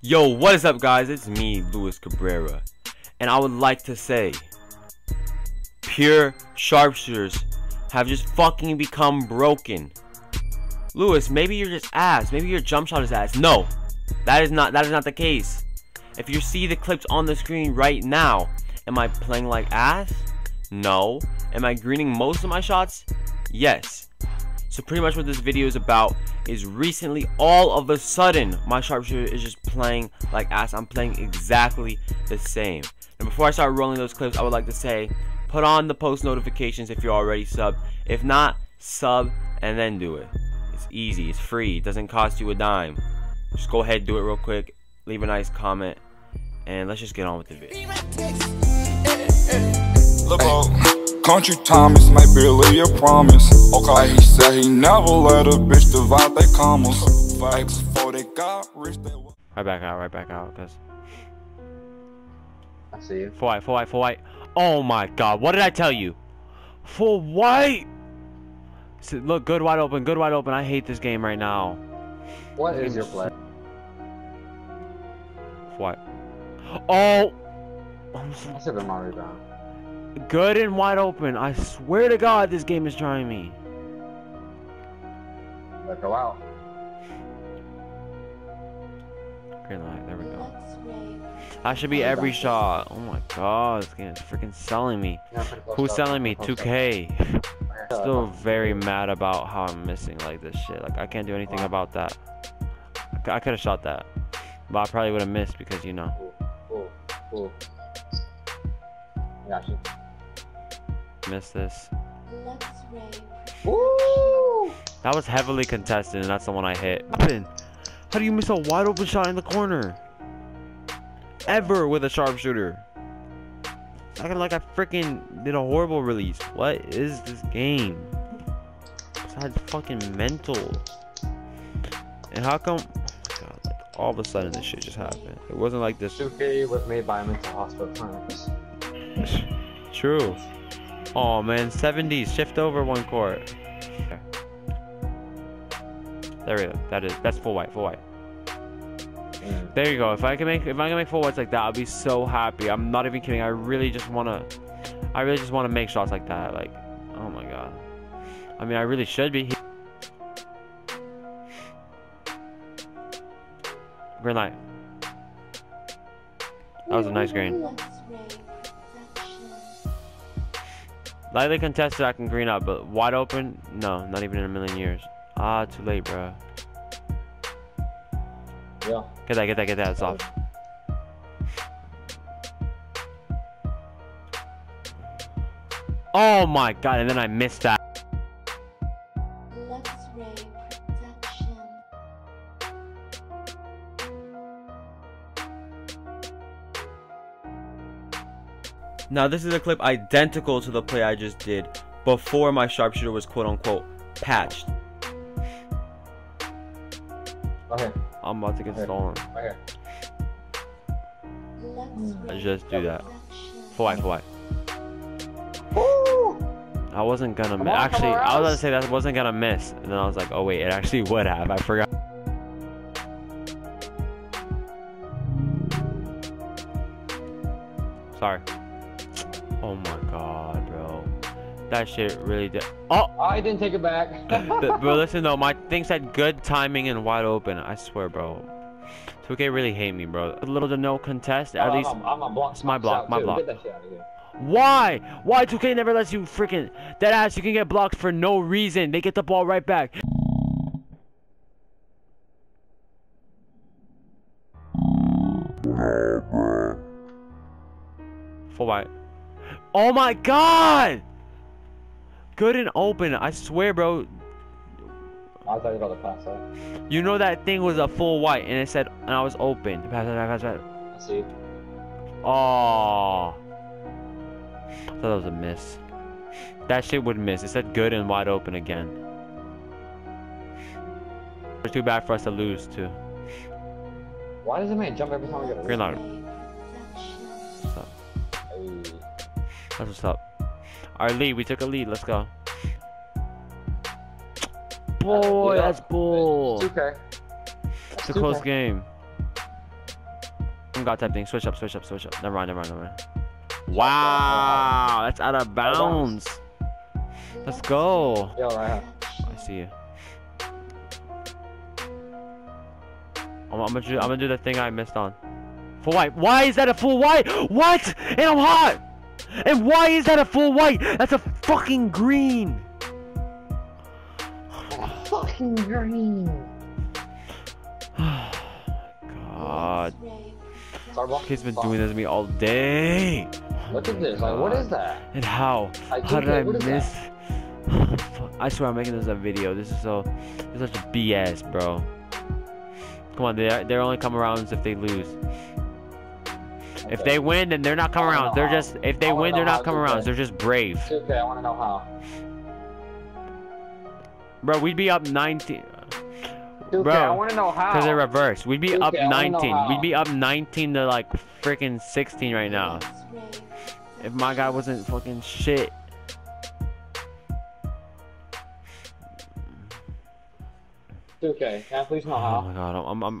Yo, what is up, guys? It's me, Luis Cabrera, and I would like to say, pure sharpshooters have just fucking become broken. Luis, maybe you're just ass. Maybe your jump shot is ass. No, that is not. That is not the case. If you see the clips on the screen right now, am I playing like ass? No. Am I greening most of my shots? Yes. So pretty much what this video is about is recently all of a sudden my sharpshooter is just playing like ass. I'm playing exactly the same. And before I start rolling those clips, I would like to say put on the post notifications if you're already sub. If not, sub and then do it. It's easy, it's free, it doesn't cost you a dime. Just go ahead, do it real quick, leave a nice comment, and let's just get on with the video. Country Thomas might barely a promise. Okay, he said he never let a bitch divide they commas. Facts before they got rich, they Right back out, right back out, cause I see you. full white, full white, full white. Oh my god, what did I tell you? Full white. So, look, good wide open, good wide open. I hate this game right now. What is your play? Full white. Oh. I'm so I should have been my rebound. Good and wide open. I swear to God, this game is trying me. Let go out. Green light, there we go. That should be every shot. Oh my God, this game is freaking selling me. Yeah, pretty close Who's selling me? 2K. up. Still very mad about how I'm missing like this shit. Like I can't do anything about that. I could have shot that, but I probably would have missed because you know. Cool, cool, cool. I got. Missed this. Woo! That was heavily contested, and that's the one I hit. Open. How do you miss a wide open shot in the corner? Ever with a sharpshooter. Acting like I freaking did a horrible release. What is this game? Besides fucking mental. And how come? Oh my god! Like all of a sudden this shit just happened. It wasn't like this. 2K was made by a mental hospital clinics. True. Oh man, 70s. Shift over one court. Okay. There we go. That is. That's full white. Full white. Mm. There you go. If I can make if I can make full whites like that, I'll be so happy. I'm not even kidding. I really just wanna I really just wanna make shots like that. Like, oh my god. I mean I really should be. Green light. That was a nice green. Lightly contested, I can green up, but wide open, no, not even in a million years. Ah, too late, bro. Yeah. Get that, get that, get that. It's off. Oh my god, and then I missed that. Now this is a clip identical to the play I just did before my sharpshooter was quote unquote patched. Okay, I'm about to get Okay. stolen. right here. I just do that. For white, for white. Woo! I wasn't gonna miss. Actually, I was gonna say that wasn't gonna miss, and then I was like, oh wait, it actually would have. I forgot. Sorry. That shit really did. Oh, I didn't take it back. but, bro, listen though, my thing said good timing and wide open. I swear, bro. 2K really hate me, bro. A little to no contest. At oh, I'm, least I'm, I'm a block. It's my block, my too. block. Get that shit out of here. Why? Why 2K never lets you freaking that ass? You can get blocked for no reason. They get the ball right back. Full white. Oh my god! Good and open. I swear, bro. I thought you to pass out. You know that thing was a full white, and it said, and I was open. Pass, pass, pass, pass. I see. Oh. I thought that was a miss. That shit would miss. It said good and wide open again. It's too bad for us to lose too. Why does it make jump every time we get a Green light. What's up? Hey. That's what's up. Our lead. We took a lead. Let's go. Boy, Yeah. that's bull. It's 2K. It's a close game. God type thing. Switch up, switch up, switch up. Never mind, never mind, never mind. Wow, that's out of bounds. Let's go. Yo, right. I see you. I'm, I'm gonna do, I'm gonna do the thing I missed on. Full white. Why is that a full white? What? And I'm hot. And why is that a full white? That's a fucking green. Fucking green. God, Starbucks. kid's been doing this to me all day. Look at this. Like, what is that? And how? Like, How did I what is that? miss? I swear I'm making this a video. This is so. This is such a BS, bro. Come on, they they're only come around if they lose. If they win, then they're not coming around. They're how. just if they win, they're not coming around. They're just brave, Okay, I want to know how. bro. We'd be up 19 Okay, Bro, I want to know how. because they're reversed. We'd be up I wanna know 19. We'd be up 19 to like freaking 16 right now. If my guy wasn't fucking shit. Okay, can I please know Oh my god, I'm, I'm